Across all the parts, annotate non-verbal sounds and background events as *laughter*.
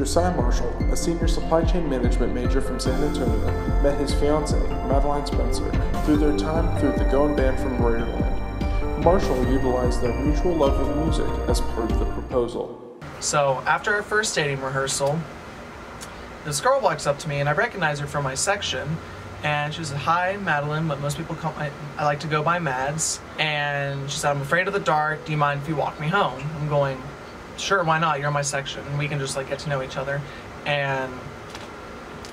Josiah Marshall, a senior supply chain management major from San Antonio, met his fiancee, Madeline Spencer, through their time through the Goin' Band from Raiderland. Marshall utilized their mutual love of music as part of the proposal. So after our first dating rehearsal, this girl walks up to me and I recognize her from my section. And she said, Hi, Madeline, but most people call my, I like to go by Mads. And she said, I'm afraid of the dark. Do you mind if you walk me home? I'm going, Sure, why not? You're in my section. We can just like get to know each other. And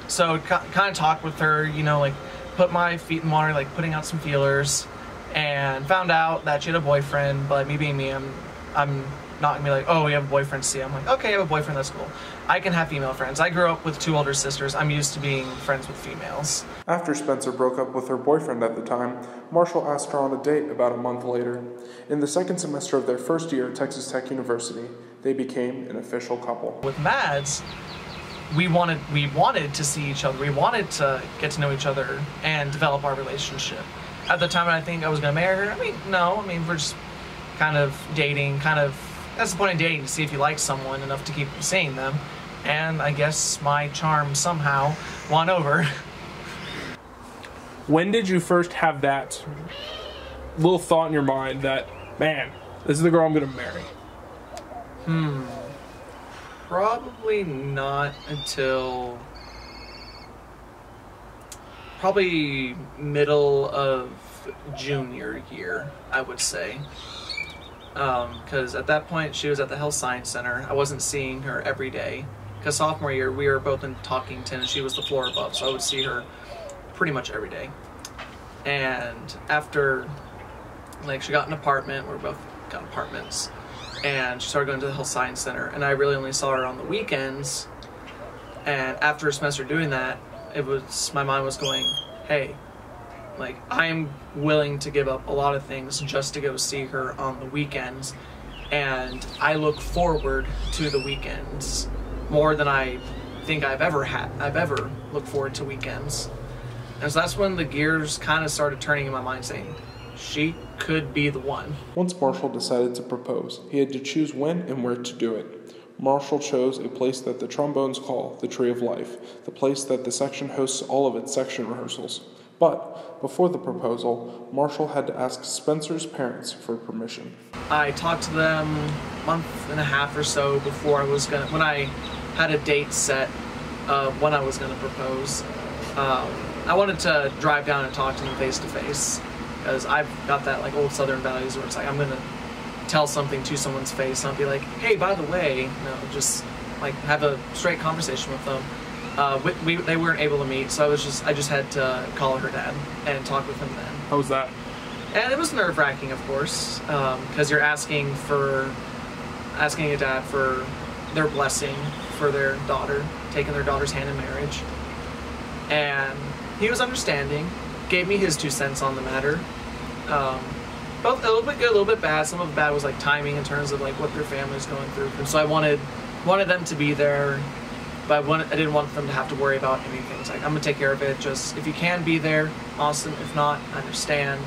so kind of talked with her, you know, like put my feet in water, like putting out some feelers. And found out that she had a boyfriend, but me being me, I'm, I'm not gonna be like, oh, you have a boyfriend, see. I'm like, okay, I have a boyfriend, that's cool. I can have female friends. I grew up with two older sisters. I'm used to being friends with females. After Spencer broke up with her boyfriend at the time, Marshall asked her on a date about a month later. In the second semester of their first year at Texas Tech University, they became an official couple. With Mads, we wanted we wanted to see each other. We wanted to get to know each other and develop our relationship. At the time, I think I was gonna marry her. I mean, no. I mean, we're just kind of dating, kind of that's the point of dating to see if you like someone enough to keep seeing them. And I guess my charm somehow won over. *laughs* When did you first have that little thought in your mind that, man, this is the girl I'm gonna marry? Hmm. Probably not until probably middle of junior year, I would say because um, at that point she was at the Health Science Center. I wasn't seeing her every day because sophomore year we were both in Talkington and she was the floor above, so I would see her pretty much every day. And after, like, she got an apartment, we both got apartments, and she started going to the Health Science Center, and I really only saw her on the weekends. And after a semester doing that, it was my mind was going, hey, like, I'm willing to give up a lot of things just to go see her on the weekends. And I look forward to the weekends more than I think I've ever had. I've ever looked forward to weekends. And so that's when the gears kind of started turning in my mind saying, she could be the one. Once Marshall decided to propose, he had to choose when and where to do it. Marshall chose a place that the trombones call the Tree of Life, the place that the section hosts all of its section rehearsals. But before the proposal, Marshall had to ask Spencer's parents for permission. I talked to them a month and a half or so before I was gonna, when I had a date set of when I was gonna propose. Um, I wanted to drive down and talk to them face to face because I've got that like old Southern values where it's like I'm gonna tell something to someone's face, I'll be like, hey, by the way, you know, just like have a straight conversation with them uh, we, we, they weren't able to meet, so I was just I just had to call her dad and talk with him then. How was that? And it was nerve wracking, of course, because um, you're asking for asking a dad for their blessing for their daughter, taking their daughter's hand in marriage, and he was understanding, gave me his two cents on the matter. Um, both a little bit good, a little bit bad. Some of the bad was like timing in terms of like what their family's going through, and so I wanted wanted them to be there but I, wanted, I didn't want them to have to worry about anything. It's like, I'm to take care of it. Just, if you can be there, awesome. If not, I understand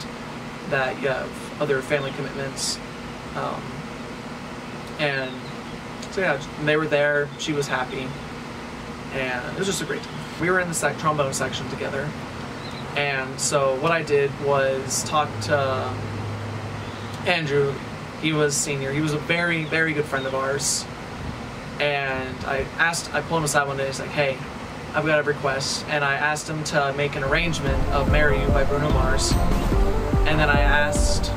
that you have other family commitments. Um, and so, yeah, they were there. She was happy. And it was just a great time. We were in the sec- trombone section together. And so what I did was talk to Andrew. He was senior. He was a very, very good friend of ours and I asked, I pulled him aside one day. He's like, "Hey, I've got a request," and I asked him to make an arrangement of "Marry You" by Bruno Mars, and then I asked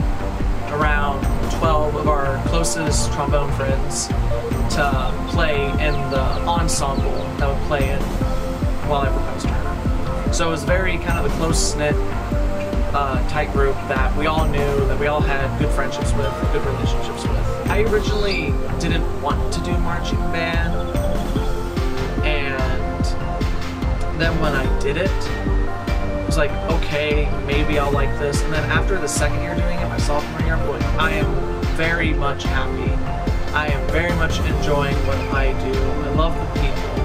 around 12 of our closest trombone friends to play in the ensemble that would play in So it was very kind of a close knit, uh, tight group that we all knew, that we all had good friendships with, good relationships with. I originally didn't want to do marching band, and then when I did it, was like, okay, maybe I'll like this. And then after the second year doing it, my sophomore year, I'm going, I am very much happy. I am very much enjoying what I do. I love the people.